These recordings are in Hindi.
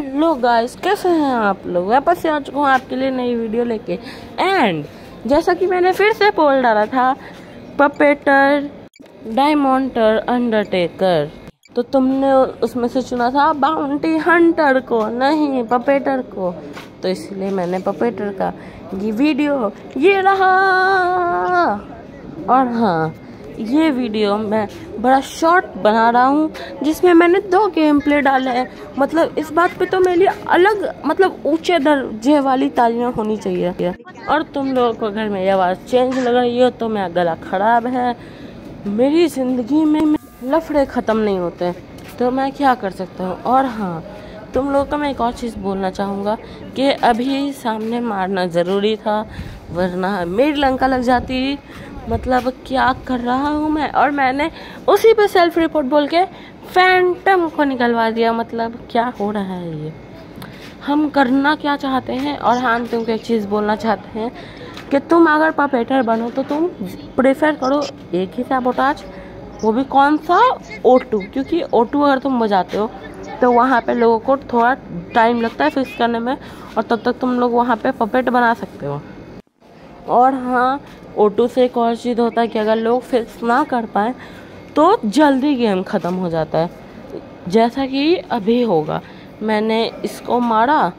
हेलो गाइस कैसे हैं आप लोग? वापस से आ चुका हूँ आपके लिए नई वीडियो लेके। एंड जैसा कि मैंने फिर से पोल डाला था पपेटर डायमोंटर अंडरटेकर तो तुमने उसमें से चुना था बाउंटी हंटर को, नहीं पपेटर को। तो इसलिए मैंने पपेटर का ये वीडियो ये रहा। और हाँ ये वीडियो मैं बड़ा शॉर्ट बना रहा हूँ, जिसमें मैंने दो गेम प्ले डाले हैं। मतलब इस बात पे तो मेरे लिए अलग मतलब ऊँचे दर्जे वाली तालियाँ होनी चाहिए। और तुम लोगों को अगर मेरी आवाज़ चेंज लग रही हो तो मेरा गला खराब है। मेरी ज़िंदगी में लफड़े ख़त्म नहीं होते तो मैं क्या कर सकता हूँ? और हाँ तुम लोगों को मैं एक और चीज़ बोलना चाहूँगा कि अभी सामने मारना ज़रूरी था, वरना मेरी लंका लग जाती। मतलब क्या कर रहा हूँ मैं? और मैंने उसी पे सेल्फ रिपोर्ट बोल के फैंटम को निकलवा दिया मतलब क्या हो रहा है ये? हम करना क्या चाहते हैं? और हाँ तुमको एक चीज़ बोलना चाहते हैं कि तुम अगर पपेटर बनो तो तुम प्रेफर करो एक ही सैबोटाज वो भी कौन सा? ओ टू क्योंकि ओ टू अगर तुम बजाते हो तो वहाँ पे लोगों को थोड़ा टाइम लगता है फिक्स करने में, और तब तक तुम लोग वहाँ पे पपेट बना सकते हो। और हाँ ओटो से एक और चीज़ होता है कि अगर लोग फिक्स ना कर पाए तो जल्दी गेम ख़त्म हो जाता है। जैसा कि अभी होगा, मैंने इसको मारा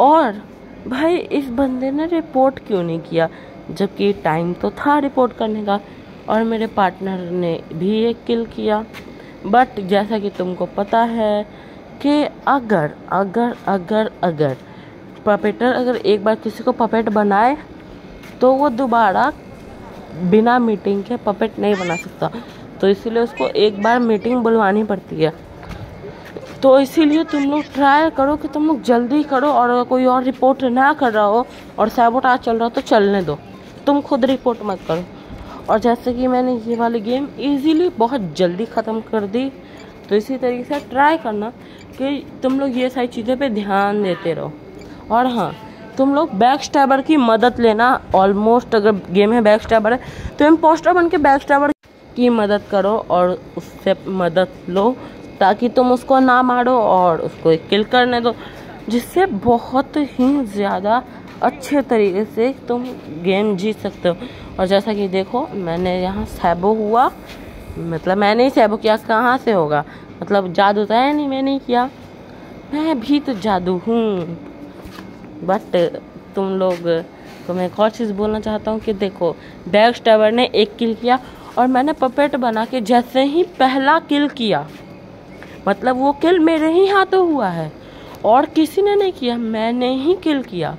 और भाई, इस बंदे ने रिपोर्ट क्यों नहीं किया? जबकि टाइम तो था रिपोर्ट करने का और मेरे पार्टनर ने भी एक किल किया। बट जैसा कि तुमको पता है कि अगर अगर अगर अगर पपेटर अगर एक बार किसी को पपेट बनाए तो वो दोबारा बिना मीटिंग के पपेट नहीं बना सकता। तो इसीलिए उसको एक बार मीटिंग बुलवानी पड़ती है। तो इसीलिए तुम लोग ट्राई करो कि तुम लोग जल्दी करो और अगर कोई और रिपोर्ट ना कर रहा हो और सैबोटाज चल रहा हो तो चलने दो। तुम खुद रिपोर्ट मत करो। और जैसे कि मैंने ये वाली गेम इजीली बहुत जल्दी ख़त्म कर दी तो इसी तरीके से ट्राई करना कि तुम लोग ये सारी चीज़ों पे ध्यान देते रहो। और हाँ तुम लोग बैक स्टैबर की मदद लेना ऑलमोस्ट अगर गेम है बैक स्टैबर है तो इम्पोस्टर बन के बैक स्टैबर की मदद करो और उससे मदद लो, ताकि तुम उसको ना मारो और उसको एक किल करने दो, जिससे बहुत ही ज़्यादा अच्छे तरीके से तुम गेम जीत सकते हो। और जैसा कि देखो, मैंने यहाँ सैबो हुआ मतलब मैंने ही सैबो किया, कहाँ से होगा? मतलब जादू तो है नहीं, मैंने किया। मैं भी तो जादू हूँ। बट तुम लोग तो मैं एक और चीज़ बोलना चाहता हूँ कि देखो बैग स्टैबर ने एक किल किया और मैंने पपेट बना के जैसे ही पहला किल किया मतलब वो किल मेरे ही हाथों हुआ है। और किसी ने नहीं किया, मैंने ही किल किया।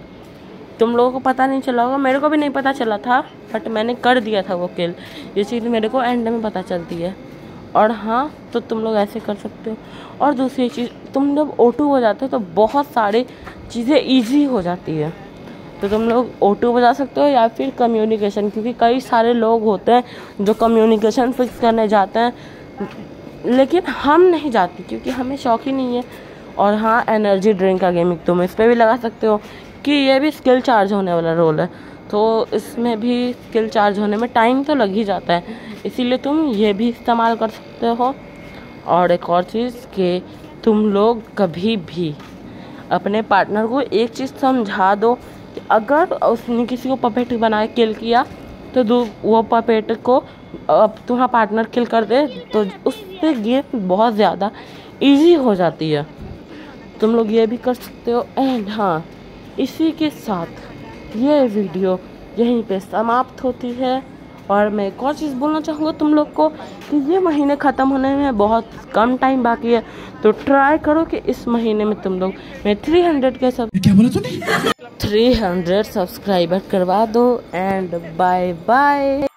तुम लोगों को पता नहीं चला होगा, मेरे को भी नहीं पता चला था बट मैंने कर दिया था वो किल ये चीज़ मेरे को एंड में पता चलती है। और हाँ तो तुम लोग ऐसे कर सकते हो। और दूसरी चीज़, तुम जब ओटू हो जाते हो तो बहुत सारी चीज़ें ईजी हो जाती है। तो तुम लोग ओटू बजा सकते हो या फिर कम्युनिकेशन क्योंकि कई सारे लोग होते हैं जो कम्युनिकेशन फिक्स करने जाते हैं। लेकिन हम नहीं जाते, क्योंकि हमें शौक ही नहीं है। और हाँ एनर्जी ड्रिंक का गेमिंग तुम इस पर भी लगा सकते हो, कि ये भी स्किल चार्ज होने वाला रोल है। तो इसमें भी स्किल चार्ज होने में टाइम तो लग ही जाता है। इसीलिए तुम ये भी इस्तेमाल कर सकते हो। और एक और चीज़ कि तुम लोग कभी भी अपने पार्टनर को एक चीज़ समझा दो कि अगर उसने किसी को पपेट बनाए किल किया तो वो पपेट को अब तुम्हारा पार्टनर किल कर दे तो उससे गेम बहुत ज़्यादा इजी हो जाती है। तुम लोग ये भी कर सकते हो। एंड हाँ इसी के साथ ये वीडियो यहीं पे समाप्त होती है। और मैं एक और चीज़ बोलना चाहूँगा तुम लोग को कि ये महीने ख़त्म होने में बहुत कम टाइम बाकी है। तो ट्राई करो कि इस महीने में तुम लोग मैं 300 के सब क्या बोला तूने? 300 सब्सक्राइबर करवा दो एंड बाय बाय